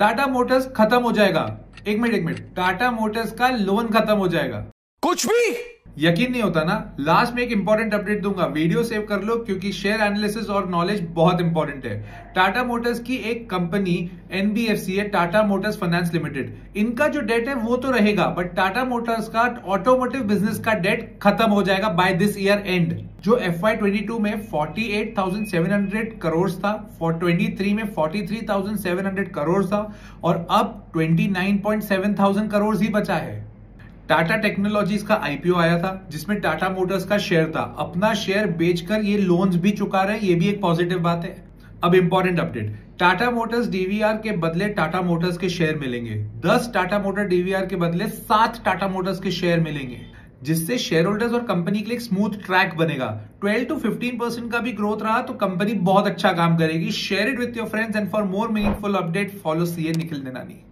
Tata Motors खत्म हो जाएगा। एक मिनट एक मिनट। टाटा मोटर्स का लोन खत्म हो जाएगा। कुछ भी यकीन नहीं होता ना। लास्ट में एक इंपॉर्टेंट अपडेट दूँगा। वीडियो सेव कर लो, क्योंकि शेयर एनालिसिस और नॉलेज बहुत इंपॉर्टेंट है। टाटा मोटर्स की एक कंपनी एनबीएफसी है टाटा मोटर्स फाइनेंस लिमिटेड इनका जो डेट है, वो तो रहेगा बट टाटा मोटर्स का ऑटोमोटिव बिज़नेस का डेट खत्म हो जाएगा बाय दिस ईयर एंड जो एफ़ वाई ट्वेंटी टू में forty eight thousand seven hundred crore था फॉर ट्वेंटी थ्री में forty three thousand seven hundred crore था, और अब twenty nine point seven thousand crore ही बचा है। टाटा टेक्नोलॉजीज़ का आईपीओ आया था, जिसमें टाटा मोटर्स का शेयर था। अपना शेयर बेचकर ये लोन्स भी चुका रहे, ये भी एक पॉजिटिव बात है। अब important update Tata Motors DVR के बदले टाटा मोटर्स के शेयर मिलेंगे। दस टाटा मोटर डीवीआर के बदले सात टाटा मोटर्स के शेयर मिलेंगे, जिससे शेयर होल्डर्स और कंपनी के लिए स्मूथ ट्रैक बनेगा। 12 टू 15 परसेंट का भी ग्रोथ रहा तो कंपनी बहुत अच्छा काम करेगी। Share it with your friends and for more meaningful update follow CA Nikhil Ninani